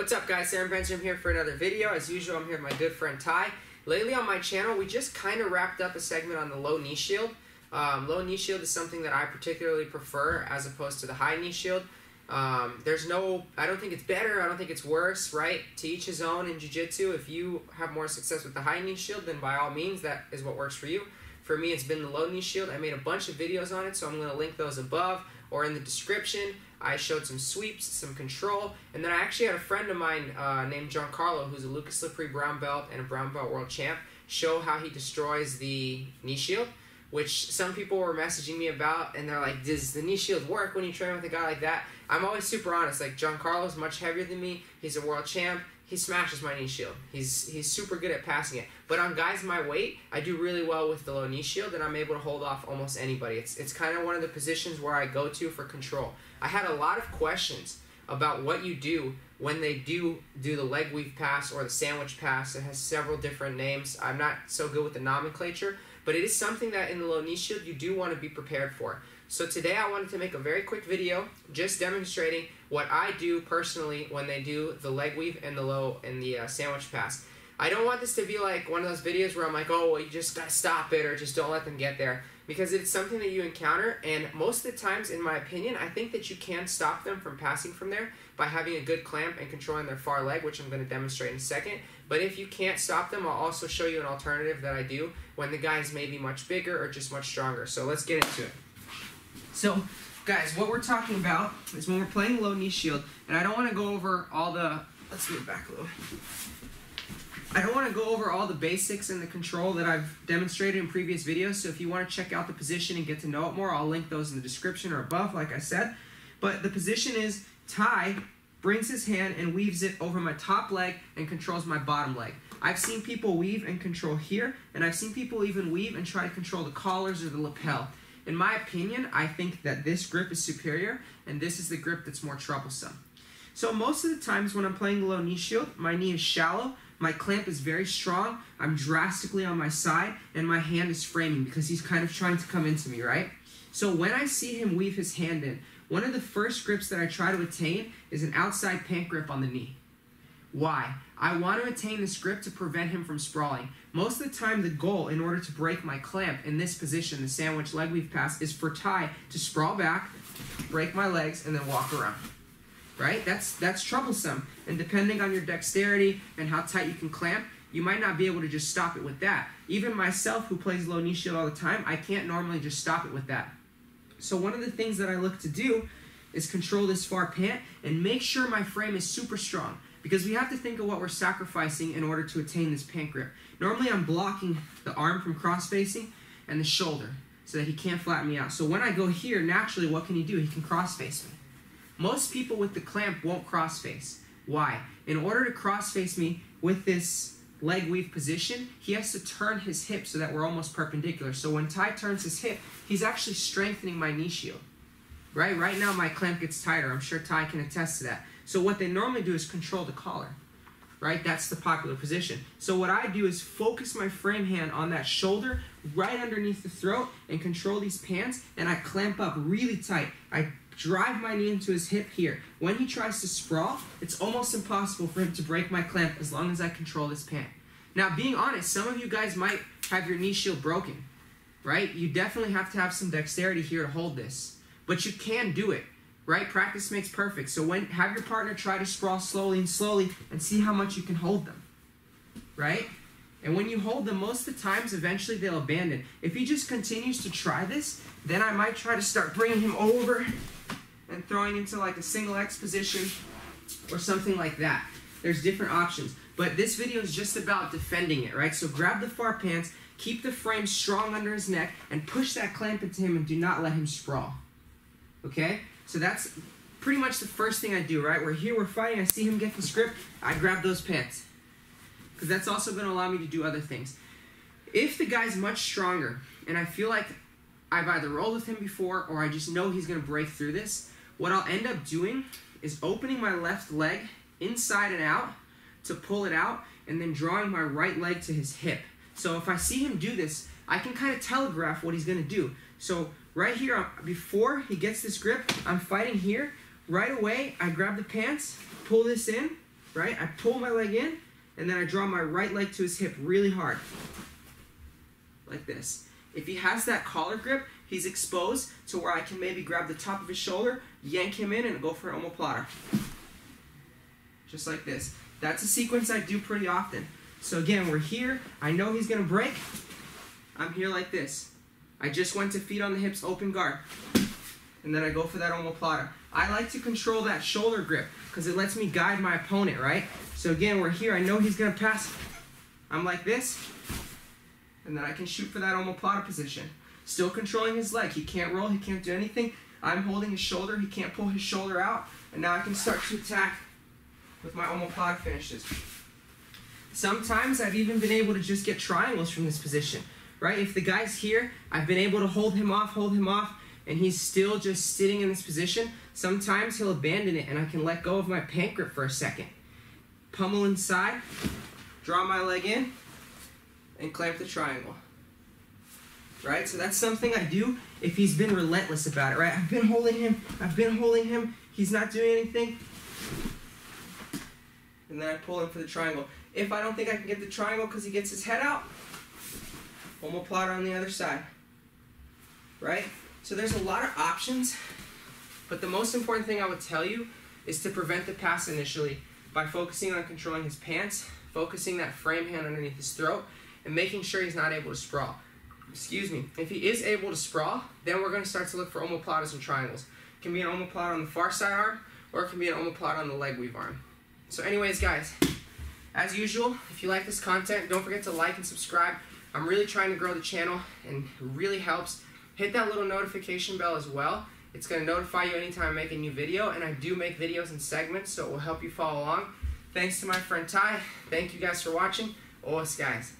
What's up guys, Aaron Benzrihem here for another video. As usual, I'm here with my good friend Ty. Lately on my channel, we just kind of wrapped up a segment on the low knee shield. Um, low knee shield is something that I particularly prefer as opposed to the high knee shield. Um, there's no, I don't think it's better, I don't think it's worse, right? To each his own in Jiu-Jitsu. If you have more success with the high knee shield, then by all means, that is what works for you. For me, it's been the low knee shield. I made a bunch of videos on it, so I'm going to link those above or in the description. I showed some sweeps, some control, and then I actually had a friend of mine uh, named Giancarlo, who's a Lucas Lepri brown belt and a brown belt world champ, show how he destroys the knee shield, which some people were messaging me about, and they're like, does the knee shield work when you train with a guy like that? I'm always super honest. Like, Giancarlo's much heavier than me. He's a world champ he smashes my knee shield. He's he's super good at passing it. But on guys my weight, I do really well with the low knee shield, and I'm able to hold off almost anybody. It's it's kind of one of the positions where I go to for control. I had a lot of questions about what you do when they do do the leg weave pass or the sandwich pass. It has several different names. I'm not so good with the nomenclature, but it is something that in the low knee shield you do want to be prepared for. So today I wanted to make a very quick video just demonstrating what I do personally when they do the leg weave and the low and the uh, sandwich pass. I don't want this to be like one of those videos where I'm like, oh, well, you just gotta stop it or just don't let them get there because it's something that you encounter and most of the times in my opinion I think that you can stop them from passing from there by having a good clamp and controlling their far leg which I'm going to demonstrate in a second but if you can't stop them I'll also show you an alternative that I do when the guy is maybe much bigger or just much stronger so let's get into it. So, guys, what we're talking about is when we're playing low knee shield, and I don't want to go over all the. Let's move back a little. I don't want to go over all the basics and the control that I've demonstrated in previous videos, so if you want to check out the position and get to know it more, I'll link those in the description or above, like I said. But the position is Ty brings his hand and weaves it over my top leg and controls my bottom leg. I've seen people weave and control here, and I've seen people even weave and try to control the collars or the lapel. In my opinion, I think that this grip is superior, and this is the grip that's more troublesome. So most of the times when I'm playing low knee shield, my knee is shallow, my clamp is very strong, I'm drastically on my side, and my hand is framing because he's kind of trying to come into me, right? So when I see him weave his hand in, one of the first grips that I try to attain is an outside pant grip on the knee. Why? I want to attain this grip to prevent him from sprawling. Most of the time, the goal in order to break my clamp in this position, the sandwich leg weave pass, is for Ty to sprawl back, break my legs, and then walk around. Right? That's that's troublesome. And depending on your dexterity and how tight you can clamp, you might not be able to just stop it with that. Even myself, who plays low knee shield all the time, I can't normally just stop it with that. So one of the things that I look to do is control this far pant and make sure my frame is super strong. Because we have to think of what we're sacrificing in order to attain this pant grip. Normally I'm blocking the arm from cross facing and the shoulder so that he can't flatten me out. So when I go here, naturally what can he do? He can cross face me. Most people with the clamp won't cross face. Why? In order to cross face me with this leg weave position, he has to turn his hip so that we're almost perpendicular. So when Ty turns his hip, he's actually strengthening my knee shield. Right? Right now my clamp gets tighter. I'm sure Ty can attest to that. So what they normally do is control the collar, right? That's the popular position. So what I do is focus my frame hand on that shoulder right underneath the throat and control these pants and I clamp up really tight. I drive my knee into his hip here. When he tries to sprawl, it's almost impossible for him to break my clamp as long as I control this pant. Now, being honest, some of you guys might have your knee shield broken, right? You definitely have to have some dexterity here to hold this, but you can do it right? Practice makes perfect. So when have your partner try to sprawl slowly and slowly and see how much you can hold them, right? And when you hold them, most of the times, eventually they'll abandon. If he just continues to try this, then I might try to start bringing him over and throwing into like a single X position or something like that. There's different options. But this video is just about defending it, right? So grab the far pants, keep the frame strong under his neck, and push that clamp into him and do not let him sprawl. Okay? So that's pretty much the first thing I do, right? We're here, we're fighting, I see him get the script, I grab those pants. Because that's also going to allow me to do other things. If the guy's much stronger, and I feel like I've either rolled with him before or I just know he's going to break through this, what I'll end up doing is opening my left leg inside and out to pull it out and then drawing my right leg to his hip. So if I see him do this, I can kind of telegraph what he's going to do. So right here, uh, before he gets this grip, I'm fighting here. Right away, I grab the pants, pull this in, right? I pull my leg in, and then I draw my right leg to his hip really hard. Like this. If he has that collar grip, he's exposed to where I can maybe grab the top of his shoulder, yank him in, and go for an omoplata. Just like this. That's a sequence I do pretty often. So again, we're here. I know he's going to break. I'm here like this. I just went to feet on the hips, open guard. And then I go for that omoplata. I like to control that shoulder grip because it lets me guide my opponent, right? So again, we're here. I know he's going to pass. I'm like this. And then I can shoot for that omoplata position. Still controlling his leg. He can't roll. He can't do anything. I'm holding his shoulder. He can't pull his shoulder out. And now I can start to attack with my omoplata finishes. Sometimes I've even been able to just get triangles from this position, right? If the guy's here, I've been able to hold him off, hold him off, and he's still just sitting in this position. Sometimes he'll abandon it and I can let go of my grip for a second. Pummel inside, draw my leg in, and clamp the triangle. Right? So that's something I do if he's been relentless about it, right? I've been holding him, I've been holding him, he's not doing anything. And then I pull him for the triangle. If I don't think I can get the triangle because he gets his head out, omoplata on the other side. Right? So there's a lot of options, but the most important thing I would tell you is to prevent the pass initially by focusing on controlling his pants, focusing that frame hand underneath his throat, and making sure he's not able to sprawl. Excuse me. If he is able to sprawl, then we're going to start to look for omoplatas and triangles. It can be an omoplata on the far side arm, or it can be an omoplata on the leg weave arm. So anyways, guys, as usual, if you like this content, don't forget to like and subscribe. I'm really trying to grow the channel, and it really helps. Hit that little notification bell as well. It's going to notify you anytime I make a new video, and I do make videos in segments, so it will help you follow along. Thanks to my friend Ty. Thank you guys for watching. Os guys.